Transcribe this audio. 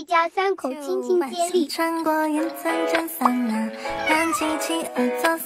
一家三口轻轻接力。穿过云层蒸散企鹅作